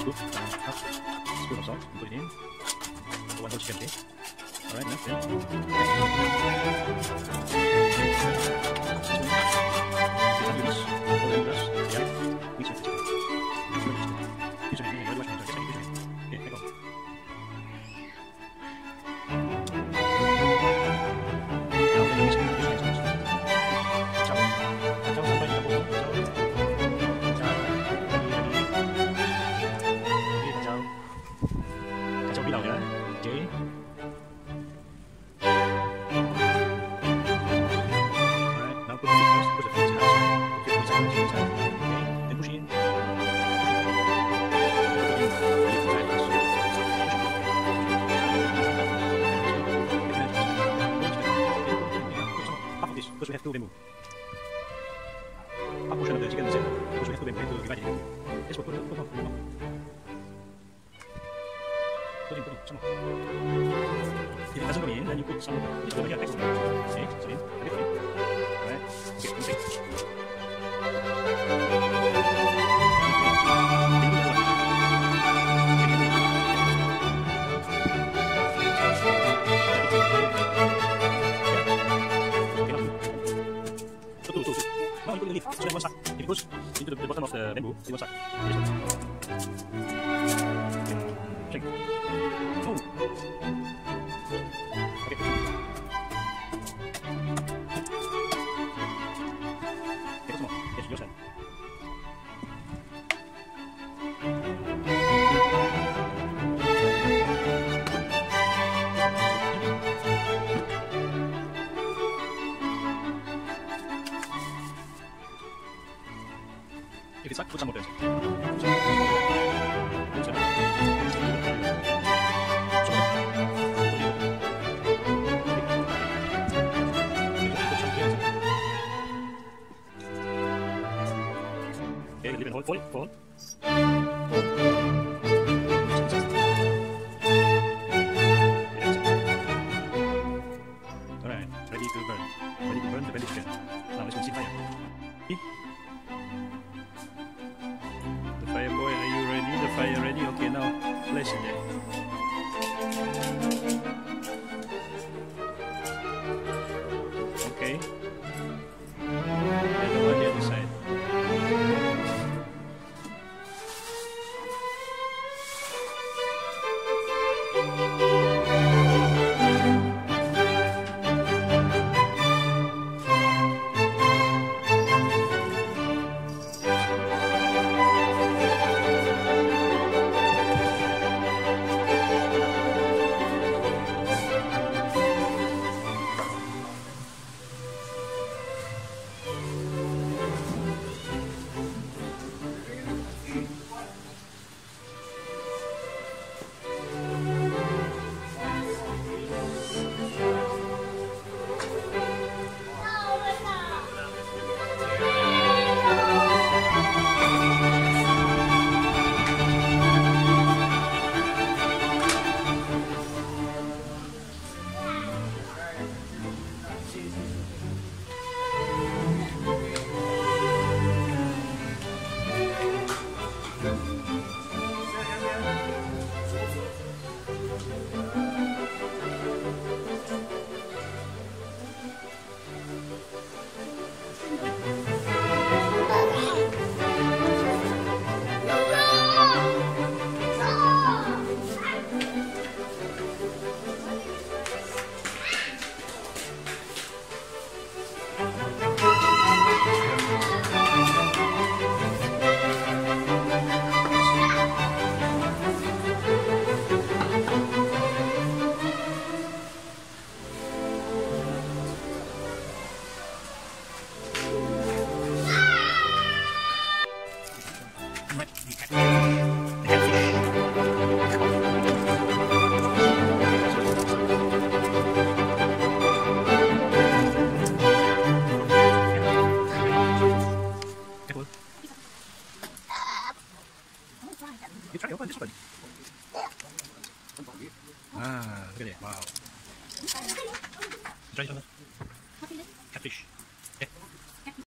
Scoop. Up. Scoop of salt. Put it in. One whole chicken, okay? Alright, enough しゅうべ给我上，这个，哦。Sak puta model. Jeg vil holde folk på. Kita 你是本。啊，这个脸 ya, sobat.？Catfish